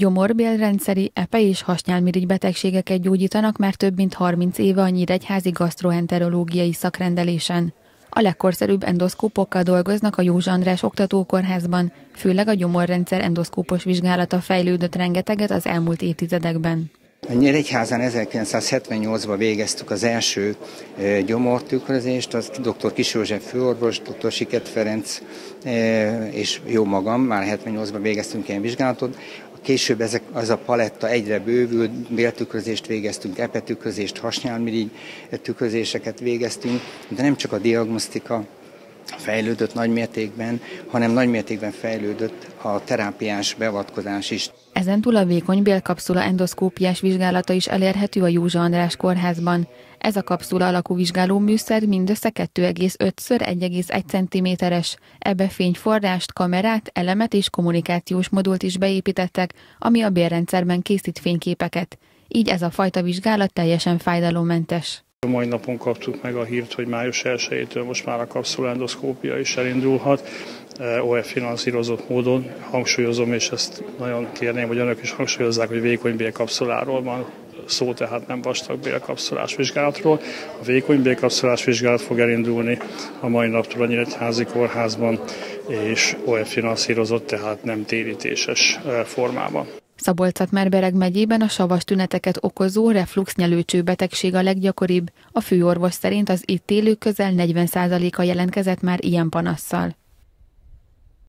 Gyomorbélrendszeri, epe és hasnyálmirigy betegségeket gyógyítanak már több mint 30 éve a Nyíregyházi gastroenterológiai szakrendelésen. A legkorszerűbb endoszkópokkal dolgoznak a József András Oktatókórházban, főleg a gyomorrendszer endoszkópos vizsgálata fejlődött rengeteget az elmúlt évtizedekben. A Nyíregyházán 1978-ban végeztük az első gyomortükrözést, az dr. Kis József főorvos, dr. Siket Ferenc és jó magam, már 78-ban végeztünk ilyen vizsgálatot. Később ezek, az a paletta egyre bővült, béltükrözést végeztünk, epetükrözést, hasnyálmirigy tükrözéseket végeztünk, de nem csak a diagnosztika, fejlődött nagy mértékben, hanem nagy mértékben fejlődött a terápiás beavatkozás is. Ezentúl a vékony bélkapszula endoszkópiás vizsgálata is elérhető a Józsa András kórházban. Ez a kapszula alakú vizsgálóműszer mindössze 2,5x1,1 cm-es. Ebbe fényforrást, kamerát, elemet és kommunikációs modult is beépítettek, ami a bélrendszerben készít fényképeket. Így ez a fajta vizsgálat teljesen fájdalommentes. Mai napon kaptuk meg a hírt, hogy május 1-től most már a kapszulendoszkópia is elindulhat. OF finanszírozott módon hangsúlyozom, és ezt nagyon kérném, hogy önök is hangsúlyozzák, hogy vékony bélkapszuláról van szó, tehát nem vastag bélkapszulás vizsgálatról. A vékony bélkapszulás vizsgálat fog elindulni a mai naptól a Nyíregyházi Kórházban, és OF finanszírozott, tehát nem térítéses formában szabolcs merbereg megyében a savas tüneteket okozó refluxnyelőcső betegség a leggyakoribb. A főorvos szerint az itt élők közel 40%-a jelentkezett már ilyen panasszal.